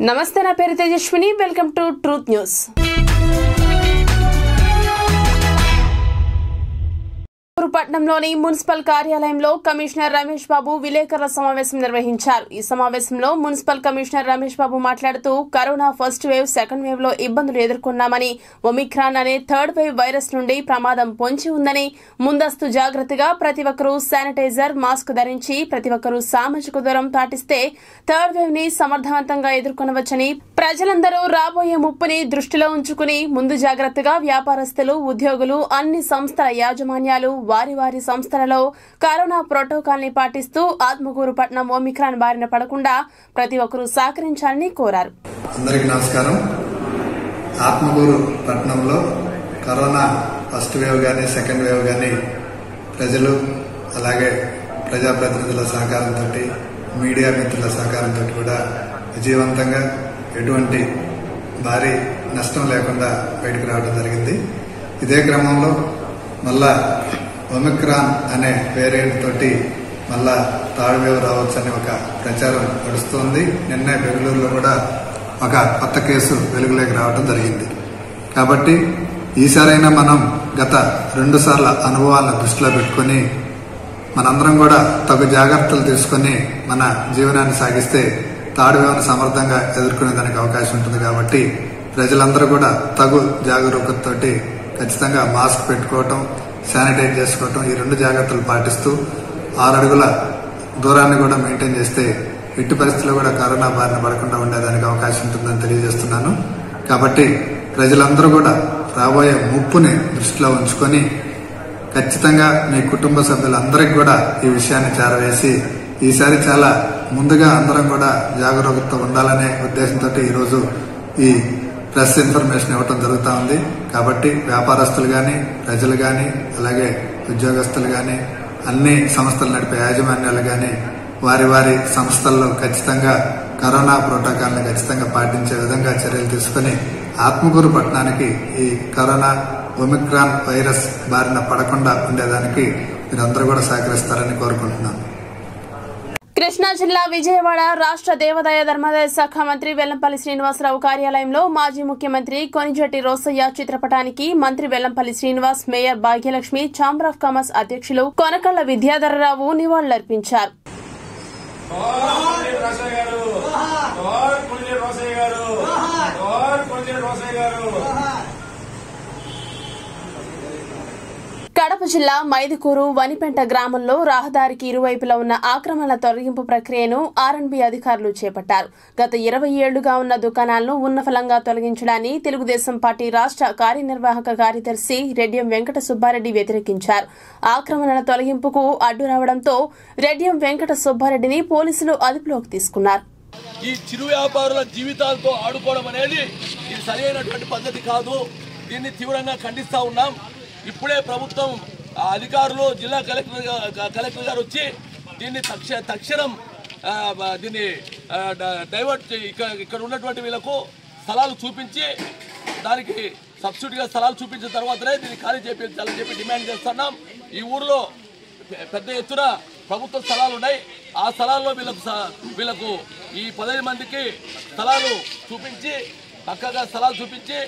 నమస్తే నా పేరు Tejaswini. Welcome to Truth News. పట్నంలోని municipal కార్యాలయంలో కమిషనర్ రమేష్ బాబు విలేకరుల సమావేశం నిర్వహించారు. ఈ సమావేశంలో మున్సిపల్ కమిషనర్ రమేష్ బాబు మాట్లాడుతూ కరోనా ఫస్ట్ వేవ్ సెకండ్ వేవ్లో ఇబ్బందులు ఎదుర్కొన్నామని ఒమిక్రాన్ అనే థర్డ్ వేవ్ వైరస్ నుండి ప్రమాదం పొంచి ఉందని ముందస్తు జాగ్రత్తగా ప్రతి ఒక్కరూ శానిటైజర్ మాస్క్ ధరించి ప్రతి ఒక్కరూ సామాజిక దూరం పాటిస్తే థర్డ్ వేవ్ని సమర్థవంతంగా ఎదుర్కొనవచ్చని ప్రజలందరూ రాబోయే ముప్పుని దృష్టిలో ఉంచుకుని ముందు జాగ్రత్తగా వ్యాపారస్తులు ఉద్యోగులు అన్ని సంస్థల యాజమాన్యాలు వారి వారి సంస్థలలో కరోనా ప్రోటోకాల్ని పాటిస్తూ ఆత్మకూరు పట్నం ఓమిక్రాన్ బారిన పడకుండా ప్రతి ఒక్కరూ సహకరించాలని కోరారు. అందరికీ నమస్కారం. ఆత్మకూరు పట్టణంలో కరోనా ఫస్ట్ వేవ్ కానీ సెకండ్ వేవ్ కానీ ప్రజలు అలాగే ప్రజాప్రతినిధుల సహకారంతో మీడియా మిత్రుల సహకారంతో కూడా విజయవంతంగా ఎటువంటి భారీ నష్టం లేకుండా బయటకు రావడం జరిగింది. ఇదే క్రమంలో మళ్ళా ఒమిక్రాన్ అనే వేరియంట్ మళ్ళా థర్డ్ రావచ్చు అనే ఒక ప్రచారం నడుస్తోంది. నిన్నే బెంగళూరులో కూడా ఒక కొత్త కేసు వెలుగులోకి రావడం జరిగింది. కాబట్టి ఈసారైనా మనం గత రెండు సార్ల అనుభవాలను దృష్టిలో పెట్టుకొని మనందరం కూడా తగు జాగ్రత్తలు తీసుకొని మన జీవనాన్ని సాగిస్తే తాడువేవను సమర్థంగా ఎదుర్కొనే దానికి అవకాశం ఉంటుంది కాబట్టి ప్రజలందరూ కూడా తగు జాగరూకతతోటి ఖచ్చితంగా మాస్క్ పెట్టుకోవటం శానిటైజ్ చేసుకోవటం ఈ రెండు జాగ్రత్తలు పాటిస్తూ ఆరు అడుగుల దూరాన్ని కూడా మెయింటైన్ చేస్తే ఎట్టి పరిస్థితుల్లో కూడా కరోనా బారిన పడకుండా ఉండేదానికి అవకాశం ఉంటుందని తెలియజేస్తున్నాను. కాబట్టి ప్రజలందరూ కూడా రాబోయే ముప్పుని దృష్టిలో ఉంచుకొని ఖచ్చితంగా మీ కుటుంబ సభ్యులందరికీ కూడా ఈ విషయాన్ని చేరవేసి ఈసారి చాలా ముందుగా అందరం కూడా జాగరూకత ఉండాలనే ఉద్దేశంతో ఈరోజు ఈ ప్రెస్ ఇన్ఫర్మేషన్ ఇవ్వటం జరుగుతూ ఉంది. కాబట్టి వ్యాపారస్తులు కానీ ప్రజలు కానీ అలాగే ఉద్యోగస్తులు కానీ అన్ని సంస్థలు నడిపే యాజమాన్యాలు కానీ వారి వారి సంస్థల్లో ఖచ్చితంగా కరోనా ప్రోటోకాల్ని ఖచ్చితంగా పాటించే విధంగా చర్యలు తీసుకుని ఆత్మకూరు పట్టణానికి ఈ కరోనా ఒమిక్రాన్ వైరస్ బారిన పడకుండా ఉండేదానికి మీరందరూ కూడా సహకరిస్తారని కోరుకుంటున్నాను. కృష్ణా జిల్లా విజయవాడ రాష్ట్ర దేవాదాయ ధర్మాదాయ శాఖ మంత్రి వెల్లంపల్లి శ్రీనివాసరావు కార్యాలయంలో మాజీ ముఖ్యమంత్రి కొనిజెట్టి రోసయ్య చిత్రపటానికి మంత్రి Vellampalli Srinivas mayor Bhagyalakshmi chamber of commerce అధ్యక్షులు కొనకళ్ళ విద్యాధరరావు నివాళులర్పించారు జోహార్ రోసయ్య గారు జోహార్ కొలిజే రోసయ్య గారు జోహార్ కొలిజే రోసయ్య గారు కడప జిల్లా మైదుకూరు వనిపెంట గ్రామంలో రహదారికి ఇరువైపులా ఉన్న ఆక్రమణల తొలగింపు ప్రక్రియను ఆర్ఎన్బి అధికారులు చేపట్టారు. గత ఇరవై ఏళ్ళుగా ఉన్న దుకాణాలను ఉన్నఫలంగా తొలగించడాన్ని తెలుగుదేశం పార్టీ రాష్ట్ర కార్యనిర్వాహక కార్యదర్శి రెడ్డియం వెంకట సుబ్బారెడ్డి వ్యతిరేకించారు. ఆక్రమణల తొలగింపుకు అడ్డు రావడంతో రెడ్డియం వెంకట సుబ్బారెడ్డిని పోలీసులు అదుపులోకి తీసుకున్నారు. ఈ చిరు వ్యాపారుల జీవితాలతో ఆడుకోవడం అనేది ఇది సరైనటువంటి పద్ధతి కాదు. దీన్ని తీవ్రంగా ఖండిస్తా ఉన్నాం. ఇప్పుడే ప్రభుత్వం అధికారులు జిల్లా కలెక్టర్ కలెక్టర్ గారు వచ్చి దీన్ని తక్ష తక్షణం దీన్ని డైవర్ట్ ఇక్కడ ఇక్కడ ఉన్నటువంటి వీళ్ళకు స్థలాలు చూపించి దానికి సబ్సిడీగా స్థలాలు చూపించిన తర్వాతనే దీన్ని ఖాళీ చేయించాలని చెప్పి డిమాండ్ చేస్తున్నాం. ఈ ఊర్లో పెద్ద ఎత్తున ప్రభుత్వ స్థలాలు ఉన్నాయి. ఆ స్థలాల్లో వీళ్ళకు వీళ్ళకు ఈ పదహైదు మందికి స్థలాలు చూపించి పక్కగా స్థలాలు చూపించి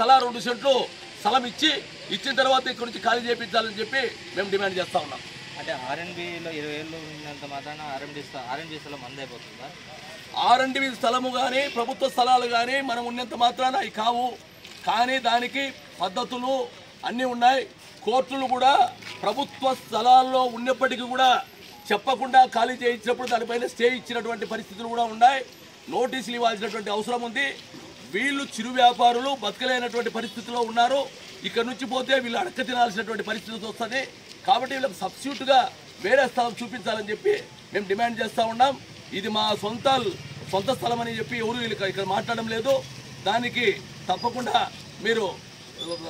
తలా రెండు సెంట్లు స్థలం ఇచ్చి ఇచ్చిన తర్వాత ఇక్కడి నుంచి ఖాళీ చేయించాలని చెప్పి మేము డిమాండ్ చేస్తా ఉన్నాం. అంటే ఆర్ఎన్బిలో ఇరవై ఏళ్ళు ఉన్నంత మాత్రాన ఆర్ఎండి ఆర్ఎండి స్థలం మంది అయిపోతుందా ఆర్ అండ్ బి స్థలము కానీ ప్రభుత్వ స్థలాలు కానీ మనం ఉన్నంత మాత్రాన అవి కావు. కానీ దానికి పద్ధతులు అన్నీ ఉన్నాయి. కోర్టులు కూడా ప్రభుత్వ స్థలాల్లో ఉన్నప్పటికీ కూడా చెప్పకుండా ఖాళీ చేయించినప్పుడు దానిపైన స్టే ఇచ్చినటువంటి పరిస్థితులు కూడా ఉన్నాయి. నోటీసులు ఇవ్వాల్సినటువంటి అవసరం ఉంది. వీళ్ళు చిరు వ్యాపారులు బతకలేనటువంటి పరిస్థితిలో ఉన్నారు. ఇక్కడ నుంచి పోతే వీళ్ళు అడక తినాల్సినటువంటి పరిస్థితి వస్తుంది. కాబట్టి వీళ్ళకి సబ్స్టిట్యూట్గా వేరే స్థలం చూపించాలని చెప్పి మేము డిమాండ్ చేస్తూ ఉన్నాం. ఇది మా సొంత సొంత స్థలం అని చెప్పి ఎవరు వీళ్ళు ఇక్కడ మాట్లాడడం లేదు. దానికి తప్పకుండా మీరు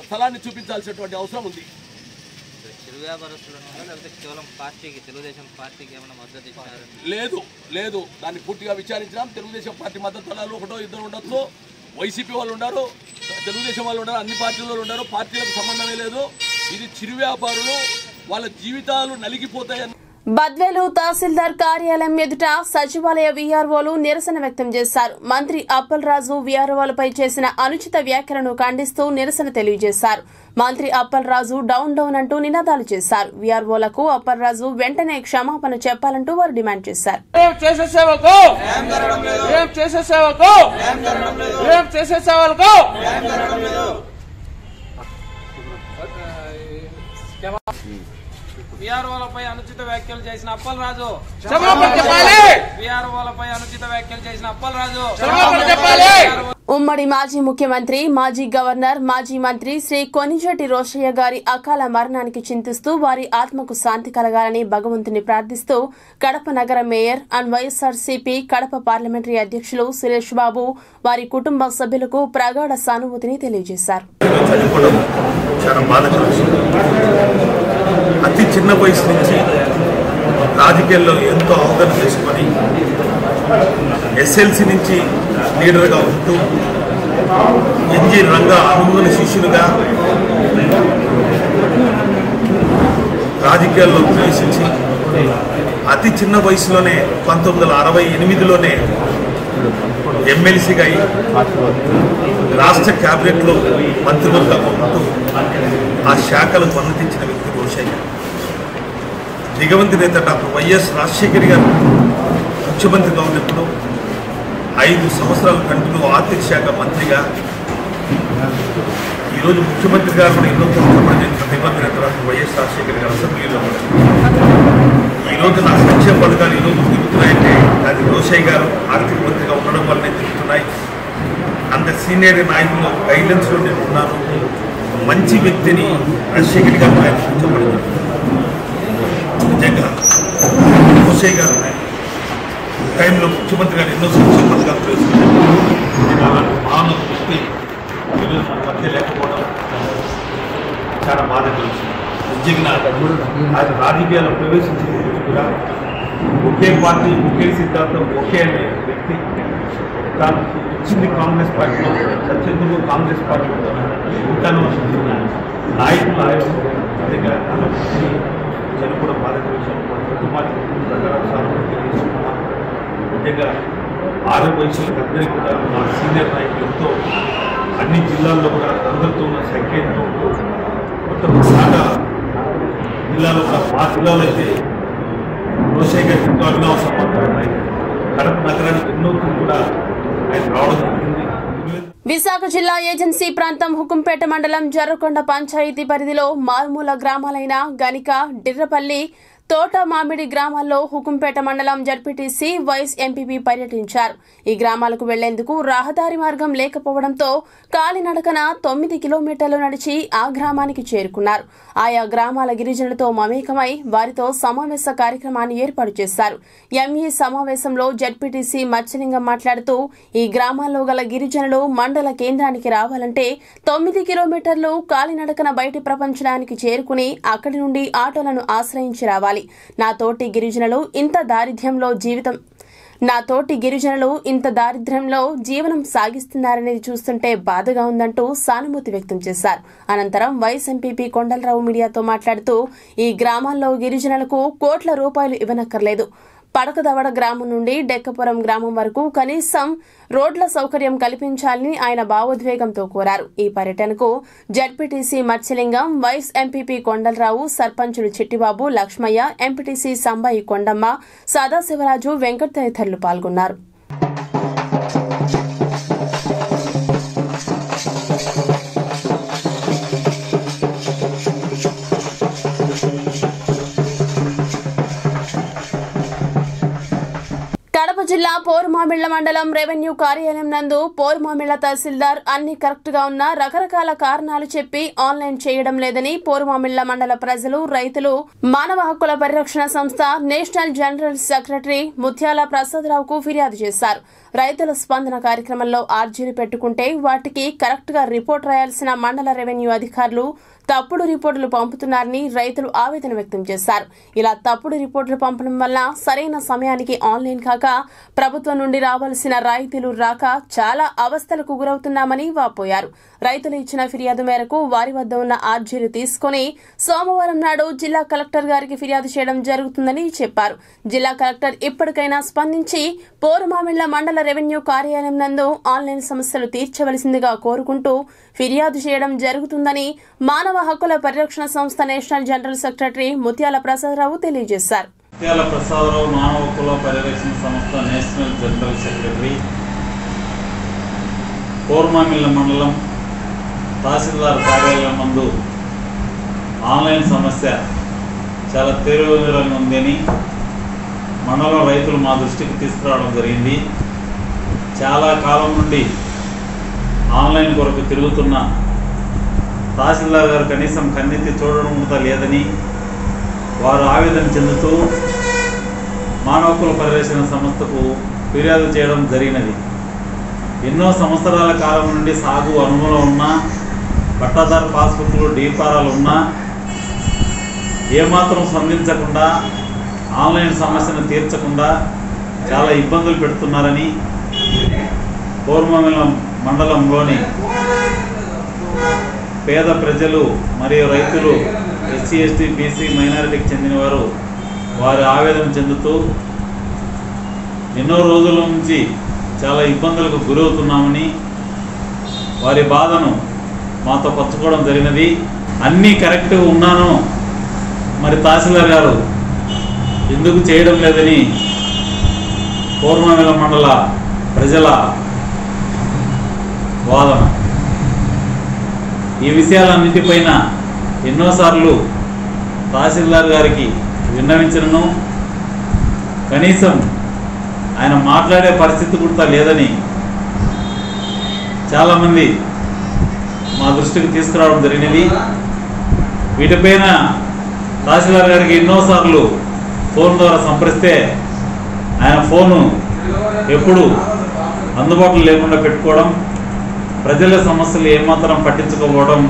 స్థలాన్ని చూపించాల్సినటువంటి అవసరం ఉంది. లేదు లేదు. దాన్ని పూర్తిగా విచారించినాం. తెలుగుదేశం పార్టీ మద్దతు దళాలు ఒకటో ఇద్దరు ఉండొచ్చు. వైసీపీ వాళ్ళు ఉన్నారు తెలుగుదేశం వాళ్ళు ఉన్నారు అన్ని పార్టీలలో ఉన్నారు పార్టీలకు సంబంధమే లేదు. ఇది చిరు వ్యాపారులు వాళ్ళ జీవితాలు నలిగిపోతాయని బద్వేలు తహసీల్దార్ కార్యాలయం ఎదుట సచివాలయ వీఆర్ఓలు నిరసన వ్యక్తం చేశారు. మంత్రి అప్పల్ రాజు వీఆర్ఓలపై చేసిన అనుచిత వ్యాఖ్యలను ఖండిస్తూ నిరసన తెలియజేశారు. మంత్రి అప్పల్ రాజు డౌన్ డౌన్ అంటూ నినాదాలు చేశారు. వీఆర్ఓలకు అప్పల్ రాజు వెంటనే క్షమాపణ చెప్పాలంటూ వారు డిమాండ్ చేశారు. ఏం విఆర్ఓలపై అనుచిత వ్యాఖ్యలు చేసిన అప్పలరాజు. క్షమాపణ చెప్పాలి! విఆర్ఓలపై అనుచిత వ్యాఖ్యలు చేసిన అప్పలరాజు. ఉమ్మడి మాజీ ముఖ్యమంత్రి మాజీ గవర్నర్ మాజీ మంత్రి శ్రీ కొనిజటి రోషయ్య గారి అకాల మరణానికి చింతిస్తూ వారి ఆత్మకు శాంతి కలగాలని భగవంతుని ప్రార్థిస్తూ కడప నగర mayor and YSRCP Kadapa parliamentary అధ్యక్షులు సురేష్ బాబు వారి కుటుంబ సభ్యులకు ప్రగాఢ సానుభూతిని తెలియజేశారు. చిన్న వయసు నుంచి రాజకీయాల్లో ఎంతో అవగాహన చేసుకొని ఎస్ఎల్సి నుంచి లీడర్గా ఉంటూ ఎన్జి రంగ అనుగుణ శిష్యులుగా రాజకీయాల్లో ప్రవేశించి అతి చిన్న వయసులోనే పంతొమ్మిది వందల అరవై ఎనిమిదిలోనే ఎమ్మెల్సీగా అయి రాష్ట్ర క్యాబినెట్లో మంత్రివర్గంగా ఉంటూ ఆ శాఖలకు అనుమతించిన దిగవంతి నేత డాక్టర్ వైఎస్ రాజశేఖర్ గారు ముఖ్యమంత్రిగా ఉన్నప్పుడు ఐదు సంవత్సరాలు కంటిన్యూ ఆర్థిక శాఖ మంత్రిగా ఈరోజు ముఖ్యమంత్రి గారు కూడా ఎన్నో కష్టపడి దిగవంతి నేత డాక్టర్ వైఎస్ రాజశేఖర్ గారు అసెంబ్లీలో ఈ రోజు నా సంక్షేమ పథకాలు ఈరోజు తిరుగుతున్నాయంటే అది రోషయ్య గారు ఆర్థిక మంత్రిగా ఉండడం వల్లనే తిరుగుతున్నాయి. అంత సీనియర్ నాయకులు గైడెన్స్లో నేను ఉన్నాను. మంచి వ్యక్తిని రాజశేఖర్ గారు ఆయన కూర్చోబడింది నిజంగా రోషయ్య గారు టైంలో ముఖ్యమంత్రి గారు ఎన్నో సంక్షేమ పథకాలు ప్రవేశించారు మానవ వ్యక్తి ఈరోజు మన మధ్య లేకపోవడం చాలా బాధ కలిగింది నిజంగా ఆయన రాజకీయాల్లో ప్రవేశించిన కూడా ఒకే పార్టీ ఒకే సిద్ధాంతం ఒకే అనే వ్యక్తి. తాను వచ్చింది కాంగ్రెస్ పార్టీలో సత్యందుకు కాంగ్రెస్ పార్టీలో ఉంటాను నాయకులు ఆయన నిజంగా తన పుట్టి చనిపోవడం బాధ విషయం కుటుంబానికి రకరకాల సానుభూతి తెలియజేస్తున్నాం ముఖ్యంగా ఆరోగ్య వయసులకు అందరికీ కూడా మా సీనియర్ నాయకులతో అన్ని జిల్లాల్లో కూడా అందరితో ఉన్న సంఖ్యతో మొత్తం చాలా జిల్లాలో మా జిల్లాలో అయితే రోషయ్య గారికి ఎంతో అభినవ ఉన్నాయి. కడప నగరానికి ఎన్నో కూడా ఆయన రావడం జరిగింది. విశాఖ జిల్లా ఏజెన్సీ ప్రాంతం హుకుంపేట మండలం జర్రకొండ పంచాయతీ పరిధిలో మారుమూల గ్రామాలైన గనిక డిర్రపల్లి తోట మామిడి గ్రామాల్లో హుకుంపేట మండలం జడ్పీటీసీ వైస్ ఎంపీపీ పర్యటించారు. ఈ గ్రామాలకు వెళ్ళేందుకు రహదారి మార్గం లేకపోవడంతో కాలినడకన తొమ్మిది కిలోమీటర్లు నడిచి ఆ గ్రామానికి చేరుకున్నారు. ఆయా గ్రామాల గిరిజనులతో మమేకమై వారితో సమావేశ కార్యక్రమాన్ని ఏర్పాటు చేశారు. ఎంఈ సమావేశంలో జడ్పీటీసీ మత్స్యలింగం మాట్లాడుతూ ఈ గ్రామాల్లో గల గిరిజనులు మండల కేంద్రానికి రావాలంటే తొమ్మిది కిలోమీటర్లు కాలినడకన బయటి ప్రపంచడానికి చేరుకుని అక్కడి నుండి ఆటోలను ఆశ్రయించి రావాలి. నా తోటి గిరిజనులు ఇంత దారిద్ర్యంలో జీవితం నా తోటి గిరిజనులు ఇంత దారిద్ర్యంలో జీవనం సాగిస్తున్నారనేది చూస్తుంటే బాధగా ఉందంటూ సానుభూతి వ్యక్తం చేశారు. అనంతరం వైస్ ఎంపీపీ కొండలరావు మీడియాతో మాట్లాడుతూ ఈ గ్రామాల్లో గిరిజనులకు కోట్ల రూపాయలు ఇవ్వనక్కర్లేదు. పడకదవడ గ్రామం నుండి డెక్కపురం గ్రామం వరకు కనీసం రోడ్ల సౌకర్యం కల్పించాలని ఆయన భావోద్వేగంతో కోరారు. ఈ పర్యటనకు ZPTC Matsyalingam vice MPP Kondalarao సర్పంచులు చిట్టిబాబు లక్ష్మయ్య ఎంపీటీసీ సంబాయి కొండమ్మ సదాశివరాజు వెంకట తదితరులు పాల్గొన్నారు. పోరుమామిళ్ళ మండలం రెవెన్యూ కార్యాలయం నందు పోరుమామిళ్ళ తహసీల్దార్ అన్ని కరెక్ట్గా ఉన్నా రకరకాల కారణాలు చెప్పి ఆన్లైన్ చేయడం లేదని పోరుమామిళ్ళ మండల ప్రజలు రైతులు మానవ హక్కుల పరిరక్షణ సంస్థ నేషనల్ జనరల్ సెక్రటరీ ముత్యాల ప్రసాదరావుకు ఫిర్యాదు చేశారు. రైతుల స్పందన కార్యక్రమంలో ఆర్జీలు పెట్టుకుంటే వాటికి కరెక్ట్గా రిపోర్ట్ రాయాల్సిన మండల రెవెన్యూ అధికారులు తప్పుడు రిపోర్టులు పంపుతున్నారని రైతులు ఆవేదన వ్యక్తం చేశారు. ఇలా తప్పుడు రిపోర్టులు పంపడం వల్ల సరైన సమయానికి ఆన్లైన్ కాక ప్రభుత్వం నుండి రావాల్సిన రాయితీలు రాక చాలా అవస్థలకు గురవుతున్నామని వాపోయారు. రైతులు ఇచ్చిన ఫిర్యాదు మేరకు వారి వద్ద ఉన్న ఆర్జీలు తీసుకుని సోమవారం నాడు జిల్లా కలెక్టర్ గారికి ఫిర్యాదు చేయడం జరుగుతుందని చెప్పారు. జిల్లా కలెక్టర్ ఇప్పటికైనా స్పందించి పోరుమామిళ్ళ మండల రెవెన్యూ కార్యాలయం నందు ఆన్లైన్ సమస్యలు తీర్చవలసిందిగా కోరుకుంటూ ఫిర్యాదు చేయడం జరుగుతుందని మానవ హక్కుల పరిరక్షణ సంస్థ నేషనల్ జనరల్ సెక్రటరీ ముత్యాల ప్రసాదరావు తెలియజేశారు. ముత్యాల ప్రసాదరావు మానవ హక్కుల పరిరక్షణ సంస్థ నేషనల్ జనరల్ సెక్రటరీ. కోర్మామిల్ల మండలం తహసీల్దార్ కార్యాలయం ముందు ఆన్లైన్ సమస్య చాలా తీవ్రంగా ఉందని మండలం రైతులు మా దృష్టికి తీసుకురావడం జరిగింది. చాలా కాలం నుండి ఆన్లైన్ కొరకు తిరుగుతున్న తహసీల్దార్ గారు కనీసం కన్నెత్తి చూడడం కూడా లేదని వారు ఆవేదన చెందుతూ మానవ హక్కుల పరిరక్షణ సంస్థకు ఫిర్యాదు చేయడం జరిగినది. ఎన్నో సంవత్సరాల కాలం నుండి సాగు అనుభవం ఉన్నా పట్టాదారు పాస్బుక్లు డీపారాలు ఉన్నా ఏమాత్రం స్పందించకుండా ఆన్లైన్ సమస్యను తీర్చకుండా చాలా ఇబ్బందులు పెడుతున్నారని పూర్వమంగళం మండలంలోని పేద ప్రజలు మరియు రైతులు ఎస్సీ ఎస్టీ బీసీ మైనారిటీకి చెందినవారు వారి ఆవేదన చెందుతూ ఎన్నో రోజుల నుంచి చాలా ఇబ్బందులకు గురవుతున్నామని వారి బాధను మాతో పంచుకోవడం జరిగినది. అన్నీ కరెక్ట్గా ఉన్నాను. మరి తహసీల్దార్ గారు ఎందుకు చేయడం లేదని పూర్వమిల మండల ప్రజల వాదన. ఈ విషయాలన్నిటిపైన ఎన్నోసార్లు తహసీల్దార్ గారికి విన్నవించను. కనీసం ఆయన మాట్లాడే పరిస్థితి కూడా లేదని చాలామంది మా దృష్టికి తీసుకురావడం జరిగినవి వీటిపైన తహసీల్దార్ గారికి ఎన్నోసార్లు ఫోన్ ద్వారా సంప్రదిస్తే ఆయన ఫోను ఎప్పుడు అందుబాటులో లేకుండా పెట్టుకోవడం ప్రజల సమస్యలు ఏమాత్రం పట్టించుకోకపోవడం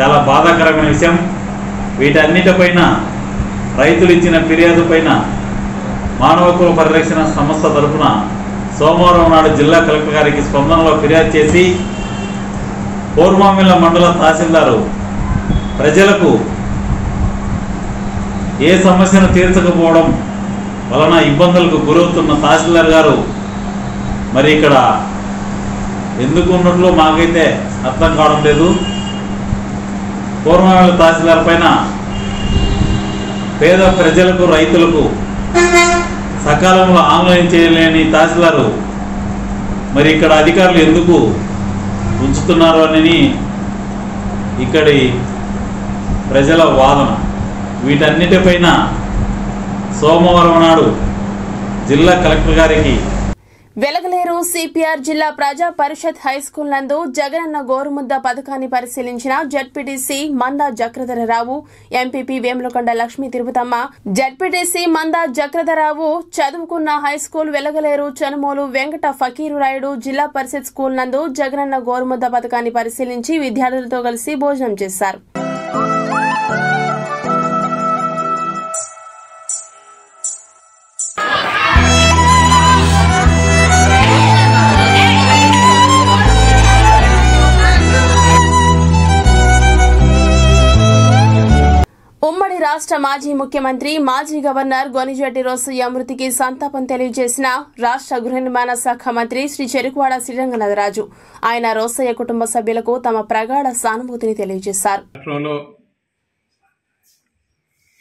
చాలా బాధాకరమైన విషయం. వీటన్నిటిపైన రైతులు ఇచ్చిన ఫిర్యాదు పైన మానవ హక్కుల పరిరక్షణ సంస్థ తరఫున సోమవారం నాడు జిల్లా కలెక్టర్ గారికి స్పందనలో ఫిర్యాదు చేసి పూర్వమిల్ల మండల తహసీల్దారు ప్రజలకు ఏ సమస్యను తీర్చకపోవడం వలన ఇబ్బందులకు గురవుతున్న తహసీల్దార్ గారు మరి ఇక్కడ ఎందుకు ఉన్నట్లు మాకైతే అర్థం కావడం లేదు. పూర్వమిల్ల తహసీల్దార్ పైన పేద ప్రజలకు రైతులకు సకాలంలో ఆన్లైన్ చేయలేని తహసీల్దారు మరి ఇక్కడ అధికారులు ఎందుకు ఉంచుతున్నారు అని ఇక్కడి ప్రజల వాదన. వీటన్నిటిపైన సోమవారం నాడు జిల్లా కలెక్టర్ గారికి వెలగలేరు సిపిఆర్ జిల్లా ప్రజా పరిషత్ హై స్కూల్ నందు జగనన్న గోరుముద్ద పథకాన్ని పరిశీలించిన ZPTC Manda Jakradhararao MPP Vemulakonda Lakshmi Tirupatamma. ZPTC Manda Jakradhararao చదువుకున్న high school Velagaleru Chanumolu Venkata Fakeerurayudu Zilla Parishad school నందు జగనన్న గోరుముద్ద పథకాన్ని పరిశీలించి విద్యార్థులతో కలిసి భోజనం చేశారు. రాష్ట్ర మాజీ ముఖ్యమంత్రి మాజీ గవర్నర్ గోనిజెడ్డి రోసయ్య మృతికి సంతాపం తెలియజేసిన రాష్ట్ర గృహ నిర్మాణ శాఖ మంత్రి శ్రీ చెరుకువాడ శ్రీరంగనాథరాజు ఆయన రోసయ్య కుటుంబ సభ్యులకు తమ ప్రగాఢ సానుభూతిని తెలియజేశారు.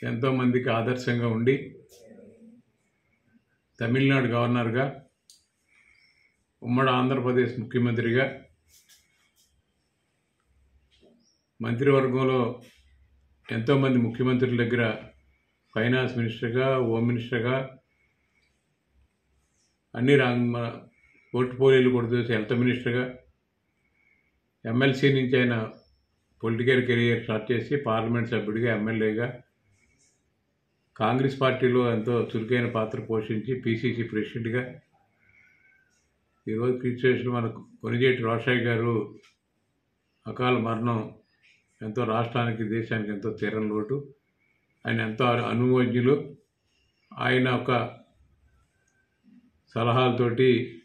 ఎంతో మందికి ఆదర్శంగా ఉండి తమిళనాడు గవర్నర్గా ఉమ్మడి ఆంధ్రప్రదేశ్ ముఖ్యమంత్రిగా మంత్రివర్గంలో ఎంతోమంది ముఖ్యమంత్రుల దగ్గర ఫైనాన్స్ మినిస్టర్గా హోమ్ మినిస్టర్గా అన్ని రాంగ్ మన పోర్ట్ఫోలియోలు కూడా చూసి హెల్త్ మినిస్టర్గా ఎమ్మెల్సీ నుంచి ఆయన పొలిటికల్ కెరియర్ స్టార్ట్ చేసి పార్లమెంట్ సభ్యుడిగా ఎమ్మెల్యేగా కాంగ్రెస్ పార్టీలో ఎంతో చురుకైన పాత్ర పోషించి పీసీసీ ప్రెసిడెంట్గా ఈరోజు కీర్తిశేషులు మన కొనిజేటి రోషయ్య గారు అకాల మరణం ఎంతో రాష్ట్రానికి దేశానికి ఎంతో తీరని లోటు. ఆయన ఎంతో అనుభవజ్ఞులు ఆయన ఒక సలహాలతోటి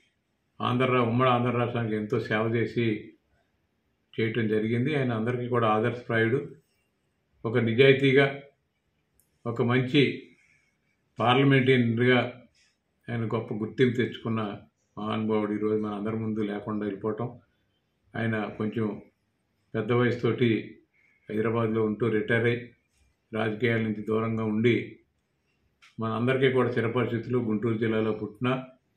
ఆంధ్ర ఉమ్మడి ఆంధ్ర రాష్ట్రానికి ఎంతో సేవ చేసి చేయటం జరిగింది. ఆయన అందరికీ కూడా ఆదర్శప్రాయుడు. ఒక నిజాయితీగా ఒక మంచి పార్లమెంటరీగా ఆయన గొప్ప గుర్తింపు తెచ్చుకున్న మహానుభావుడు ఈరోజు మన అందరి ముందు లేకుండా వెళ్ళిపోవటం. ఆయన కొంచెం పెద్ద వయసుతోటి హైదరాబాద్లో ఉంటూ రిటైర్ అయ్యి రాజకీయాల నుంచి దూరంగా ఉండి మన అందరికీ కూడా చిరపరిస్థితులు గుంటూరు జిల్లాలో పుట్టిన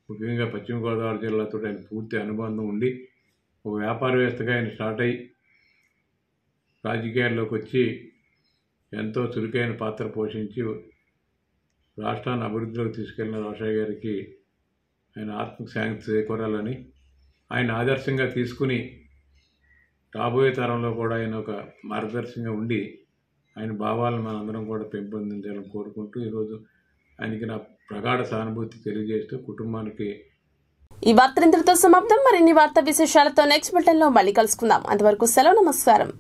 ముఖ్యంగా పశ్చిమ గోదావరి జిల్లాతో ఆయన పూర్తి అనుబంధం ఉండి ఒక వ్యాపారవేత్తగా ఆయన స్టార్ట్ అయ్యి రాజకీయాల్లోకి వచ్చి ఎంతో చురుకైన పాత్ర పోషించి రాష్ట్రాన్ని అభివృద్ధిలోకి తీసుకెళ్ళిన రోషయ్య గారికి ఆయన ఆత్మకు శాంతి చేకూరాలని ఆయన ఆదర్శంగా తీసుకుని రాబోయే తరంలో కూడా ఆయన ఒక మార్గదర్శకంగా ఉండి ఆయన భావాలను మనందరం కూడా పెంపొందించాలని కోరుకుంటూ ఈరోజు ఆయనకి నా ప్రగాఢ సానుభూతి తెలియజేస్తూ కుటుంబానికి ఈ వార్త ఇంతటితో సమాప్తం. మరిన్ని వార్తా విశేషాలతో నెక్స్ట్ బులెటిన్లో మళ్ళీ కలుసుకుందాం. అంతవరకు సెలవు నమస్కారం.